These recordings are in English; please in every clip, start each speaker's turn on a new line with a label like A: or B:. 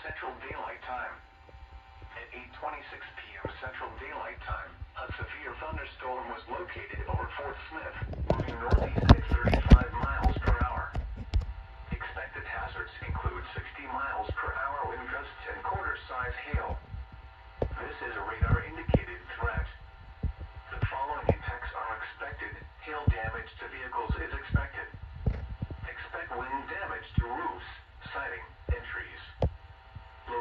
A: Central Daylight Time. At
B: 8:26 p.m. Central Daylight Time, a severe thunderstorm was located over Fort Smith, moving northeast at 35 miles per hour. Expected hazards include 60 miles per hour wind gusts and quarter-size hail. This is a radar-indicated threat. The following impacts are expected. Hail damage to vehicles is expected. Expect wind damage to roofs, siding.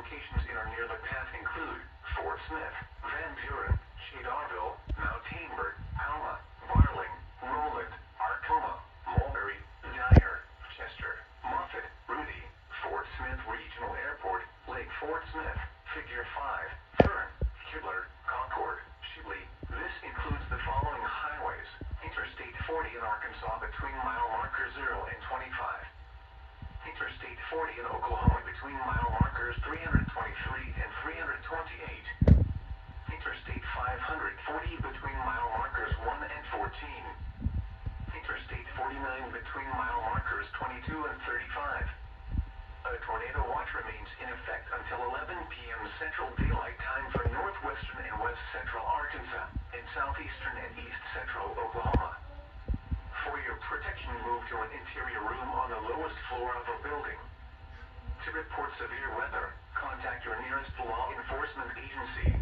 B: Locations in near the path include Fort Smith, Van Buren, Cedarville, Mount Tainbert, Alma, Barling, Roland, Arkoma, Mulberry, Dyer, Chester, Moffett, Rudy, Fort Smith Regional Airport, Lake Fort Smith, Figure 5, Fern, Kibler, Concord, Shibley. This includes the following highways. Interstate 40 in Arkansas between mile marker 0 and 25. Interstate 40 in Oklahoma between mile markers 323 and 328. Interstate 540 between mile markers 1 and 14. Interstate 49 between mile markers 22 and 35. A tornado watch remains in effect until 11 p.m. Central Daylight Time for northwestern and west central Arkansas and southeastern and east central Oklahoma. For your protection, move to an interior room on the lowest floor of a building. To report severe weather, contact your nearest law enforcement agency.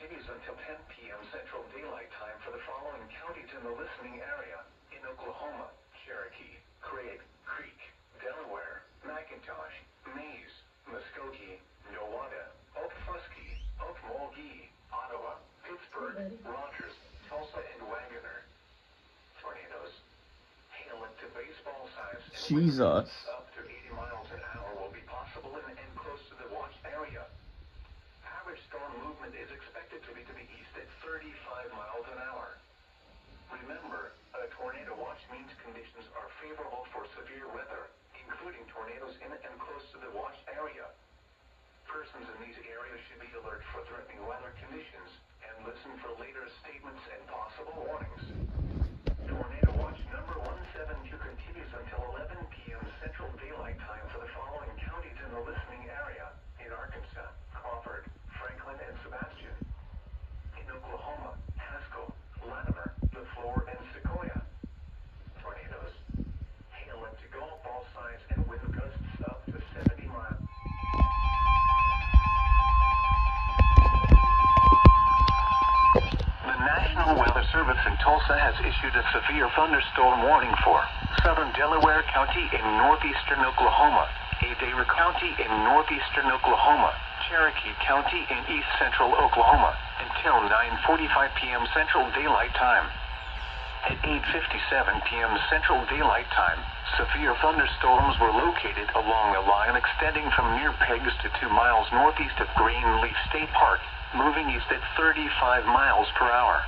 B: Continues until 10 p.m. Central Daylight Time for the following counties in the listening area in Oklahoma, Cherokee, Craig, Creek, Delaware, McIntosh, Mayes, Muskogee, Nowata, Okfuskee, Okmulgee, Ottawa, Pittsburg, Rogers, Tulsa, and Wagoner. Tornadoes. Hail up to baseball size and wind
C: Jesus.
B: gusts up to 80 conditions are favorable for severe weather, including tornadoes in and close to the watch area. Persons in these areas should be alert for threatening weather conditions and listen for later statements and possible warnings. Tulsa has issued a severe thunderstorm warning for southern Delaware County in northeastern Oklahoma, Adair County in northeastern Oklahoma, Cherokee County in east central Oklahoma, until 9.45 p.m. Central Daylight Time. At 8.57 p.m. Central Daylight Time, severe thunderstorms were located along a line extending from near Peggs to 2 miles northeast of Greenleaf State Park, moving east at 35 miles per hour.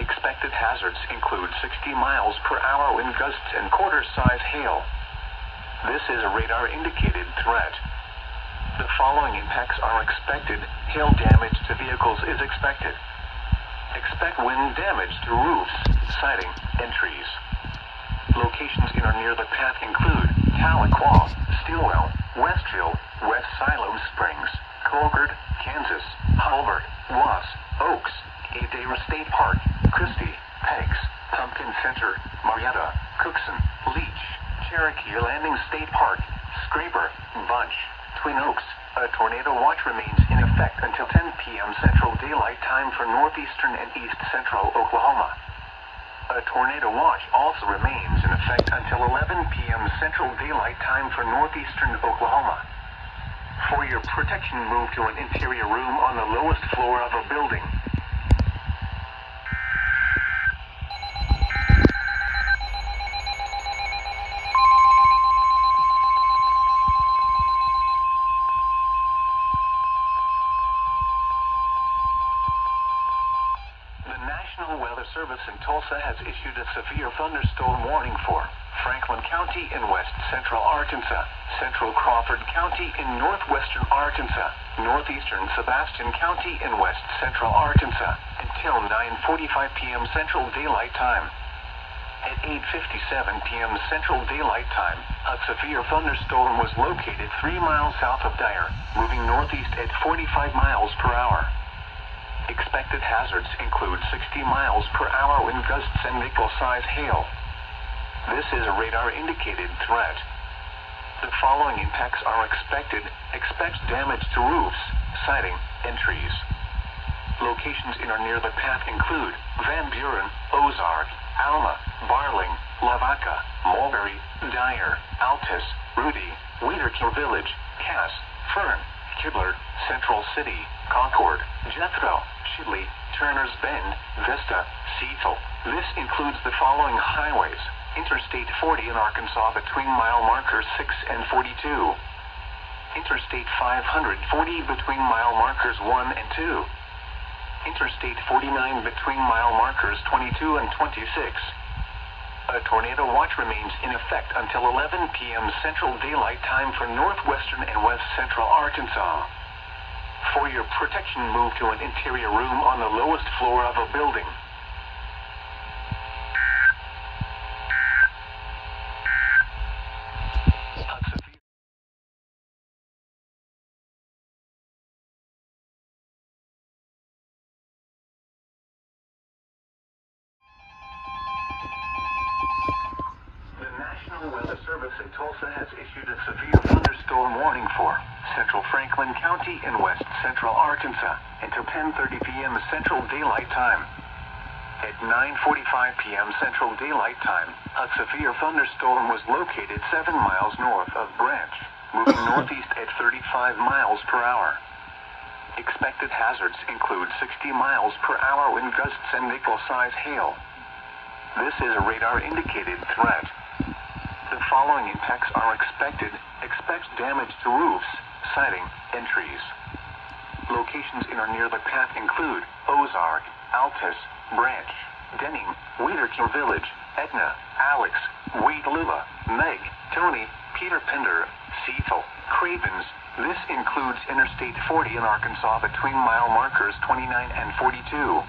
B: Expected hazards include 60 miles per hour wind gusts and quarter-size hail. This is a radar-indicated threat. The following impacts are expected. Hail damage to vehicles is expected. Expect wind damage to roofs, siding, and trees. Locations in or near the path include Tahlequah, Stilwell, Westfield, West Siloam Springs, Colcord, Kansas, Hulbert, Was, Oaks, Adair State Park, Christie, Peggs, Pumpkin Center, Marietta, Cookson, Leach, Cherokee Landing State Park, Scraper, Bunch, Twin Oaks. A tornado watch remains in effect until 10 p.m. Central Daylight Time for northeastern and east central Oklahoma. A tornado watch also remains in effect until 11 p.m. Central Daylight Time for northeastern Oklahoma. For your protection, move to an interior room on the lowest floor of a building. The National Weather Service in Tulsa has issued a severe thunderstorm warning for Franklin County in west central Arkansas, central Crawford County in northwestern Arkansas, northeastern Sebastian County in west central Arkansas, until 9.45 p.m. Central Daylight Time. At 8.57 p.m. Central Daylight Time, a severe thunderstorm was located 3 miles south of Dyer, moving northeast at 45 miles per hour. Expected hazards include 60 miles per hour wind gusts and nickel-size hail. This is a radar-indicated threat. The following impacts are expected. Expect damage to roofs, siding, and trees. Locations in or near the path include Van Buren, Ozark, Alma, Barling, Lavaca, Mulberry, Dyer, Altus, Rudy, Wiederkehr Village, Cass, Fern, Kibler, Central City, Concord, Jethro, Chidley, Turner's Bend, Vista, Cecil. This includes the following highways. Interstate 40 in Arkansas between mile markers 6 and 42. Interstate 540 between mile markers 1 and 2. Interstate 49 between mile markers 22 and 26. A tornado watch remains in effect until 11 p.m. Central Daylight Time for northwestern and west central Arkansas. For your protection, move to an interior room on the lowest floor of a building. A severe- The National Weather Service in Tulsa has issued a severe thunderstorm warning for central Franklin County in west central Arkansas until 10:30 p.m. Central Daylight Time. At 9:45 p.m. Central Daylight Time, a severe thunderstorm was located 7 miles north of Branch, moving northeast at 35 miles per hour. Expected hazards include 60 miles per hour wind gusts and nickel-size hail. This is a radar-indicated threat. The following impacts are expected. Expect damage to roofs, siding, and trees. Locations in or near the path include Ozark, Altus, Branch, Denning, Wiederkehr Village, Etna, Alix, Wade Lula, Meg, Tony, Peter Pinder, Cecil, Cravens. This includes Interstate 40 in Arkansas between mile markers 29 and 42.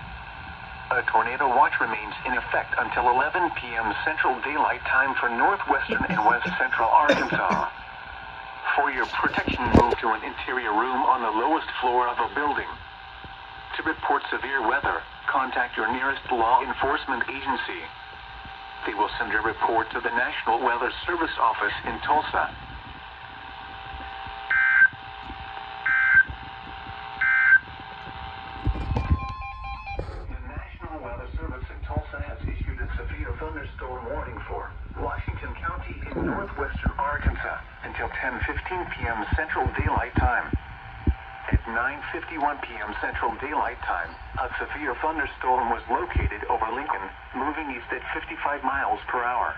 B: A tornado watch remains in effect until 11 p.m. Central Daylight Time for northwestern and west central Arkansas. For your protection, move to an interior room on the lowest floor of a building. To report severe weather, contact your nearest law enforcement agency. They will send a report to the National Weather Service office in Tulsa. The National Weather Service in Tulsa has issued a severe thunderstorm warning for Washington County in northwestern Arkansas until 10:15 p.m. Central Daylight Time. At 9:51 p.m. Central Daylight Time, a severe thunderstorm was located over Lincoln, moving east at 55 miles per hour.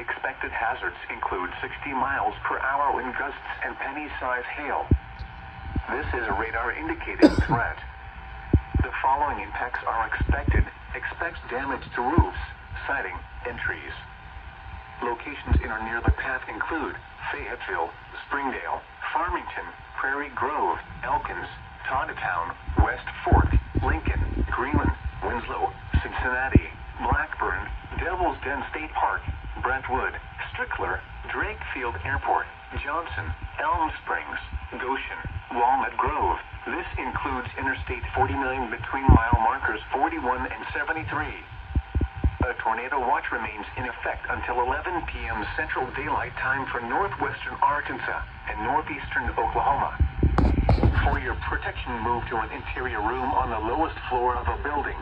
B: Expected hazards include 60 miles per hour wind gusts and penny-sized hail. This is a radar-indicated threat. The following impacts are expected. Expect damage to roofs, siding, and trees. Locations in or near the path include Fayetteville, Springdale, Farmington, Prairie Grove, Elkins, Tontitown, West Fork, Lincoln, Greenland, Winslow, Cincinnati, Blackburn, Devil's Den State Park, Brentwood, Strickler, Drakefield Airport, Johnson, Elm Springs, Goshen, Walnut Grove. This includes Interstate 49 between mile markers 41 and 73. A tornado watch remains in effect until 11 p.m. Central Daylight Time for northwestern Arkansas and northeastern Oklahoma. For your protection, move to an interior room on the lowest floor of a building.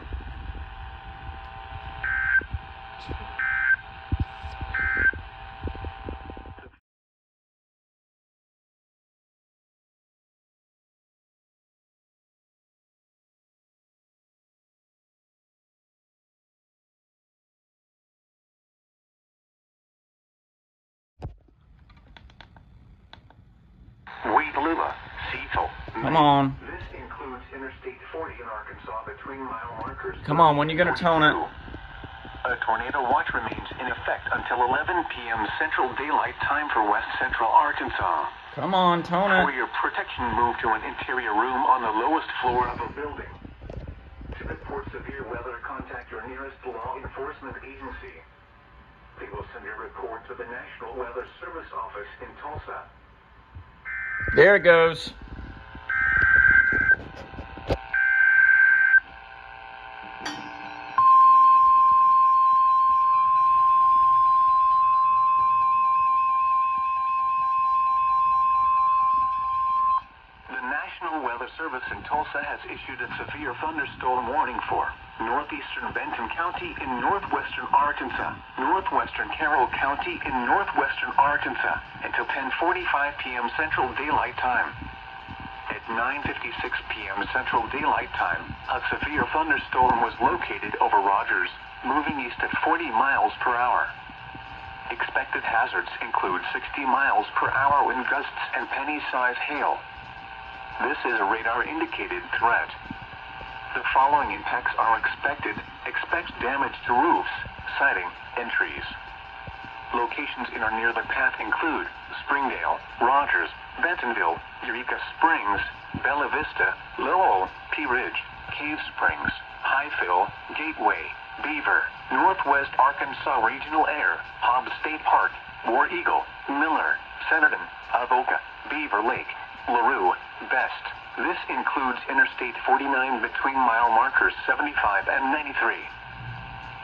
B: Wade Lula.
C: Come on.
B: This includes Interstate 40 in Arkansas between mile markers.
C: Come on, when are you gonna tone it?
B: A tornado watch remains in effect until 11 p.m. Central Daylight Time for west central Arkansas.
C: Come on, tone
B: For your protection, move to an interior room on the lowest floor of a building. To report severe weather, contact your nearest law enforcement agency. They will send a report to the National Weather Service office in Tulsa.
C: There it goes.
B: Has issued a severe thunderstorm warning for northeastern Benton County in northwestern Arkansas, northwestern Carroll County in northwestern Arkansas until 10:45 p.m. Central Daylight Time. At 9:56 p.m. Central Daylight Time, a severe thunderstorm was located over Rogers, moving east at 40 miles per hour. Expected hazards include 60 miles per hour wind gusts and penny-sized hail. This is a radar-indicated threat. The following impacts are expected. Expect damage to roofs, siding, and trees. Locations in or near the path include Springdale, Rogers, Bentonville, Eureka Springs, Bella Vista, Lowell, Pea Ridge, Cave Springs, Highfill, Gateway, Beaver, Northwest Arkansas Regional Air, Hobbs State Park, War Eagle, Miller, Centerton, Avoca, Beaver Lake, LaRue, Best. This includes Interstate 49 between mile markers 75 and 93.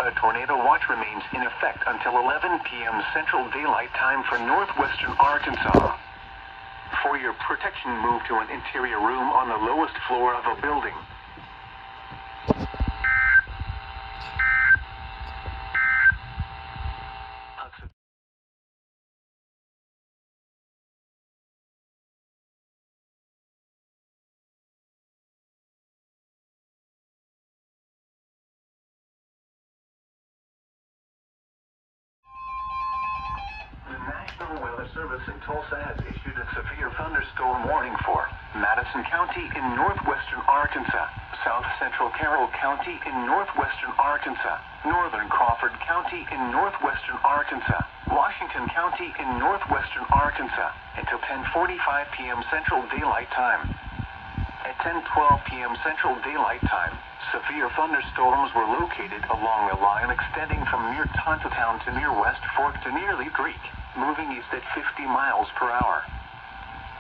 B: A tornado watch remains in effect until 11 p.m. Central Daylight Time for northwestern Arkansas. For your protection, move to an interior room on the lowest floor of a building. Hudson. The National Weather Service in Tulsa has issued a severe thunderstorm warning for Madison County in northwestern Arkansas, south central Carroll County in northwestern Arkansas, northern Crawford County in northwestern Arkansas, Washington County in northwestern Arkansas until 10:45 p.m. Central Daylight Time. At 10:12 p.m. Central Daylight Time, severe thunderstorms were located along a line extending from near Tontitown to near West Fork to nearly Creek, moving east at 50 miles per hour.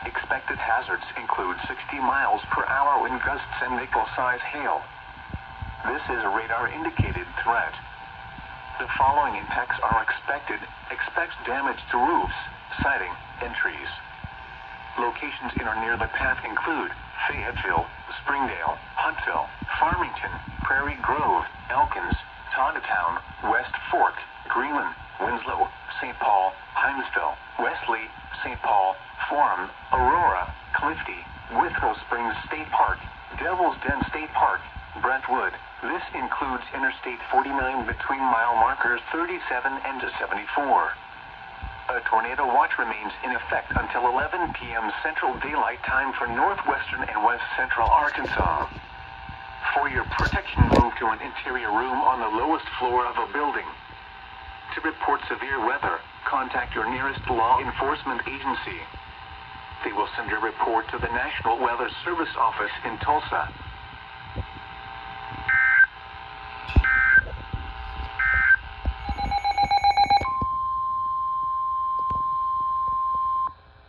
B: Expected hazards include 60 miles per hour wind gusts and nickel-size hail. This is a radar-indicated threat. The following impacts are expected. Expect damage to roofs, siding, and trees. Locations in or near the path include Fayetteville, Springdale, Huntsville, Farmington, Prairie Grove, Elkins, Tontitown, West Fork, Greenland, Winslow, St. Paul, Hindsville, Wesley, St. Paul, Forum, Aurora, Clifty, Withrow Springs State Park, Devil's Den State Park, Brentwood. This includes Interstate 49 between mile markers 37 and 74. A tornado watch remains in effect until 11 p.m. Central Daylight Time for northwestern and west central Arkansas. For your protection, move to an interior room on the lowest floor of a building. To report severe weather, contact your nearest law enforcement agency. They will send a report to the National Weather Service office in Tulsa.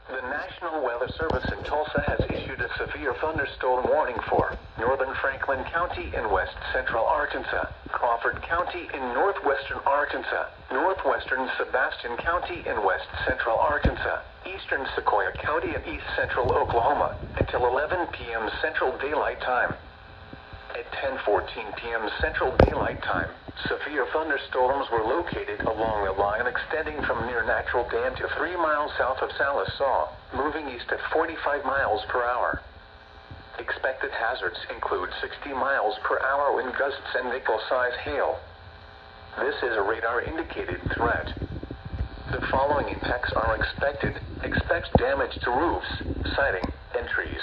B: The National Weather Service in Tulsa has thunderstorm warning for northern Franklin County in west central Arkansas, Crawford County in northwestern Arkansas, northwestern Sebastian County in west central Arkansas, eastern Sequoyah County and east central Oklahoma until 11 p.m. Central Daylight Time. At 10:14 p.m. Central Daylight Time, severe thunderstorms were located along a line extending from near Natural Dam to 3 miles south of Sallisaw, moving east at 45 miles per hour. Expected hazards include 60 miles per hour wind gusts and nickel-size hail. This is a radar-indicated threat. The following impacts are expected. Expect damage to roofs, siding, and trees.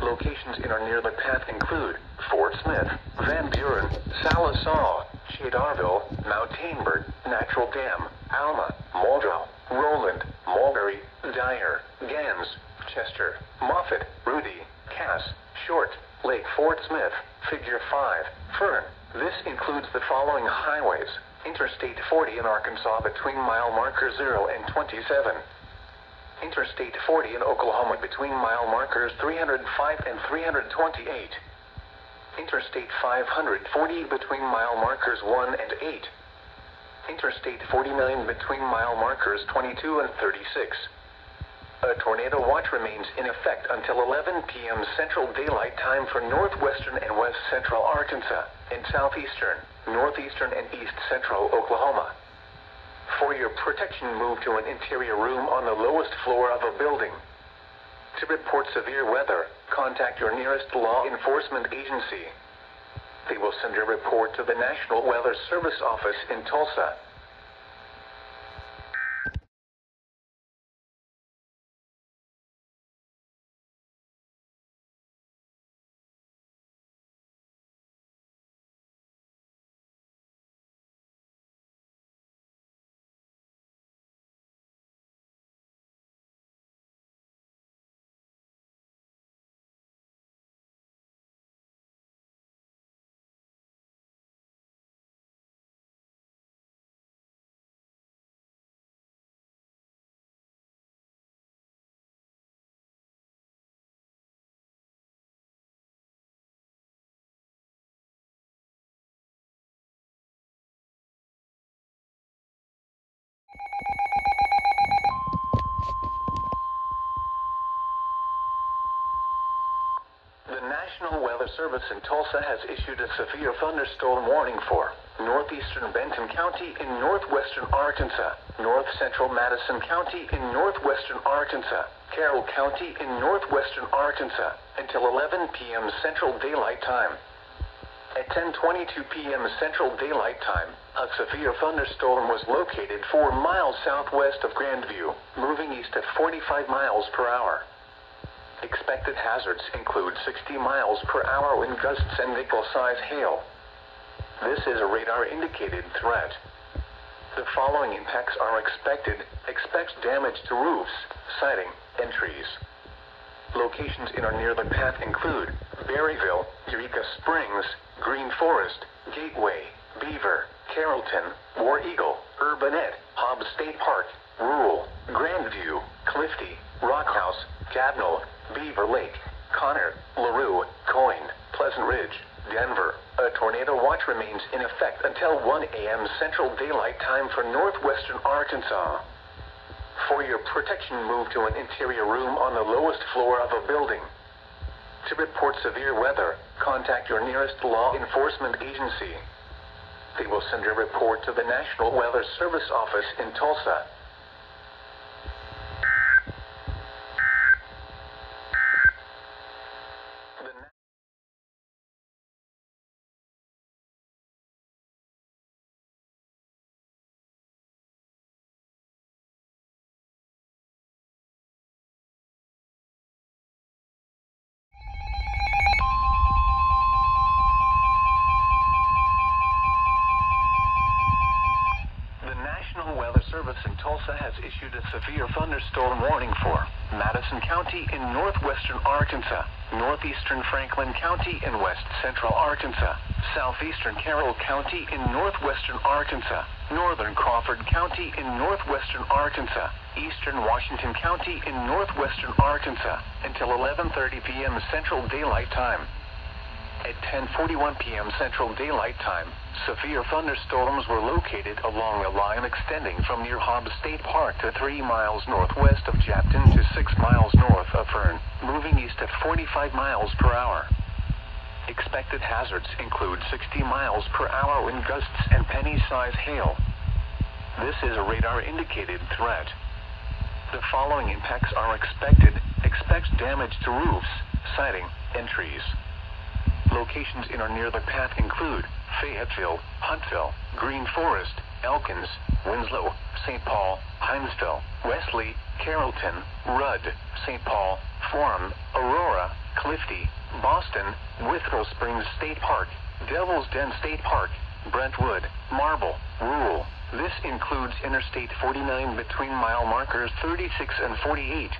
B: Locations in or near the path include Fort Smith, Van Buren, Sallisaw, Cedarville, Mount Tainbert, Natural Dam, Alma, Muldrow, Roland, Mulberry, Dyer, Gans, Chester, Moffett, Rudy, Cass, Short, Lake Fort Smith, Figure 5, Fern. This includes the following highways. Interstate 40 in Arkansas between mile marker 0 and 27. Interstate 40 in Oklahoma between mile markers 305 and 328. Interstate 540 between mile markers 1 and 8. Interstate 49 between mile markers 22 and 36. A tornado watch remains in effect until 11 p.m. Central Daylight Time for northwestern and west central Arkansas and southeastern, northeastern, and east central Oklahoma. For your protection, move to an interior room on the lowest floor of a building. To report severe weather, contact your nearest law enforcement agency. They will send a report to the National Weather Service office in Tulsa. Weather Service in Tulsa has issued a severe thunderstorm warning for northeastern Benton County in northwestern Arkansas, north central Madison County in northwestern Arkansas, Carroll County in northwestern Arkansas until 11 p.m. Central Daylight Time. At 10:22 p.m. Central Daylight Time, A severe thunderstorm was located four miles southwest of Grandview, moving east at 45 miles per hour. Expected hazards include 60 miles per hour wind gusts and nickel-size hail. This is a radar-indicated threat. The following impacts are expected. Expect damage to roofs, siding, and trees. Locations in or near the path include Berryville, Eureka Springs, Green Forest, Gateway, Beaver, Carrollton, War Eagle, Urbanette, Hobbs State Park, Rural, Grandview, Clifty, Rockhouse, Gabnell, Beaver Lake, Connor, LaRue, Coyne, Pleasant Ridge, Denver. A tornado watch remains in effect until 1 a.m. Central Daylight Time for northwestern Arkansas. For your protection, move to an interior room on the lowest floor of a building. To report severe weather, contact your nearest law enforcement agency. They will send a report to the National Weather Service office in Tulsa. Issued a severe thunderstorm warning for Madison County in northwestern Arkansas, northeastern Franklin County in west central Arkansas, southeastern Carroll County in northwestern Arkansas, northern Crawford County in northwestern Arkansas, eastern Washington County in northwestern Arkansas until 11:30 p.m. Central Daylight Time. At 10:41 p.m. Central Daylight Time, severe thunderstorms were located along a line extending from near Hobbs State Park to 3 miles northwest of Japton to 6 miles north of Fern, moving east at 45 miles per hour. Expected hazards include 60 miles per hour wind gusts and penny-size hail. This is a radar-indicated threat. The following impacts are expected. Expect damage to roofs, siding, and trees. Locations in or near the path include Fayetteville, Huntsville, Green Forest, Elkins, Winslow, St. Paul, Hindsville, Wesley, Carrollton, Rudd, St. Paul, Forum, Aurora, Clifty, Boston, Withrow Springs State Park, Devil's Den State Park, Brentwood, Marble, Rural. This includes Interstate 49 between mile markers 36 and 48.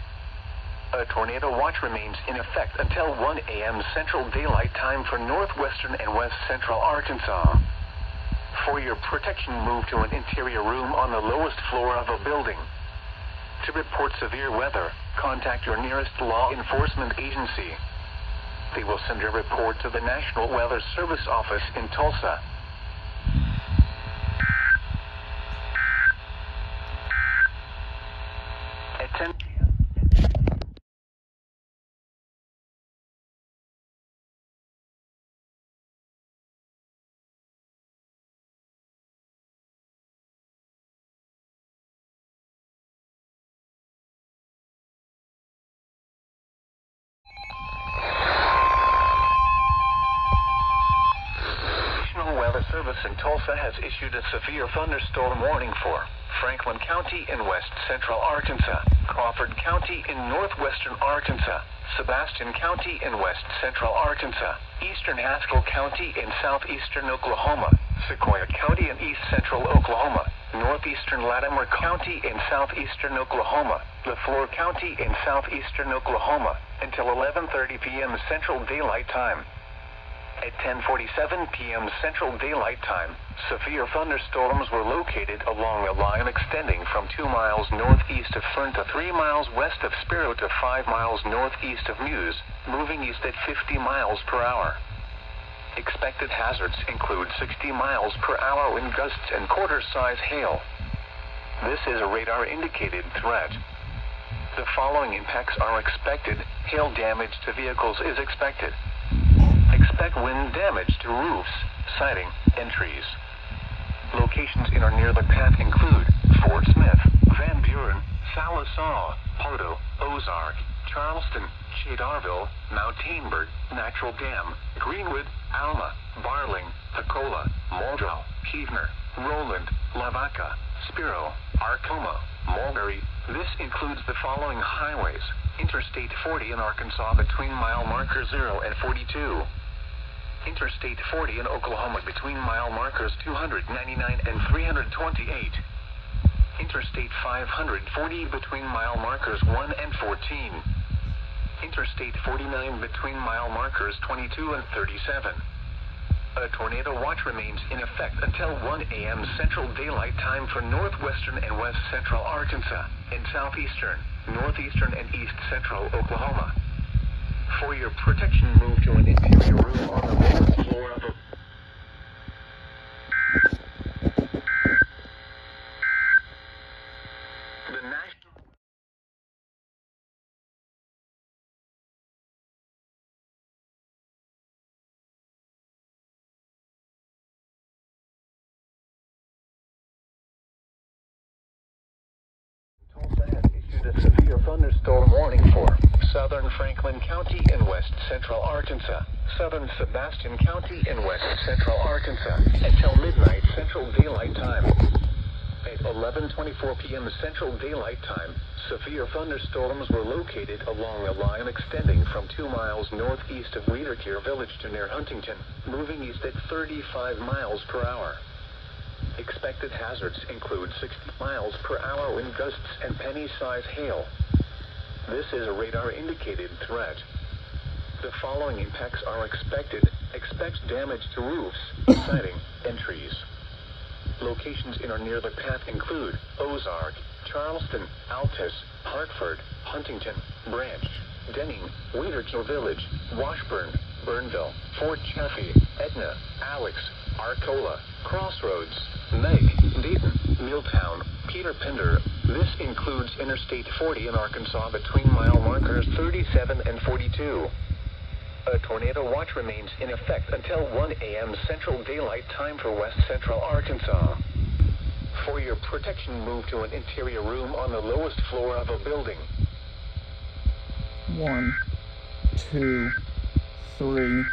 B: A tornado watch remains in effect until 1 a.m. Central Daylight Time for northwestern and west central Arkansas. For your protection, move to an interior room on the lowest floor of a building. To report severe weather, contact your nearest law enforcement agency. They will send a report to the National Weather Service office in Tulsa. Severe thunderstorm warning for Franklin County in west central Arkansas, Crawford County in northwestern Arkansas, Sebastian County in west central Arkansas, eastern Haskell County in southeastern Oklahoma, Sequoyah County in east central Oklahoma, northeastern Latimer County in southeastern Oklahoma, Le Flore County in southeastern Oklahoma, until 11:30 p.m. Central Daylight Time. At 10:47 p.m. Central Daylight Time, severe thunderstorms were located along a line extending from 2 miles northeast of Fern to 3 miles west of Spiro to 5 miles northeast of Muse, moving east at 50 miles per hour. Expected hazards include 60 miles per hour wind gusts and quarter-size hail. This is a radar-indicated threat. The following impacts are expected. Hail damage to vehicles is expected. Expect wind damage to roofs, siding, and trees. Locations in or near the path include Fort Smith, Van Buren, Sallisaw, Poteau, Ozark, Charleston, Cedarville, Mount Tainbert, Natural Dam, Greenwood, Alma, Barling, Pocola, Muldrow, Keevner, Roland, Lavaca, Spiro, Arkoma, Mulberry. This includes the following highways. Interstate 40 in Arkansas between mile marker 0 and 42. Interstate 40 in Oklahoma between mile markers 299 and 328. Interstate 540 between mile markers 1 and 14. Interstate 49 between mile markers 22 and 37. A tornado watch remains in effect until 1 a.m. Central Daylight Time for northwestern and west central Arkansas and southeastern, northeastern, and east central Oklahoma. For your protection, move to an interior room on the lowest floor of the The National a severe thunderstorm warning for southern Franklin County in west central Arkansas, southern Sebastian County in west central Arkansas until midnight Central Daylight Time. At 11:24 p.m. Central Daylight Time, severe thunderstorms were located along a line extending from 2 miles northeast of Wiederkehr Village to near Huntington, moving east at 35 miles per hour. Expected hazards include 60 miles per hour wind gusts and penny-size hail. This is a radar-indicated threat. The following impacts are expected. Expect damage to roofs, siding, and trees. Locations in or near the path include Ozark, Charleston, Altus, Hartford, Huntington, Branch, Denning, Wiederkehr Village, Washburn, Burnville, Fort Chaffee, Etna, Alix, Arcola, Crossroads, Meg, Dayton, Milltown, Peter Pender. This includes Interstate 40 in Arkansas between mile markers 37 and 42. A tornado watch remains in effect until 1 a.m. Central Daylight Time for West Central Arkansas. For your protection, move to an interior room on the lowest floor of a building.
C: One, two, three,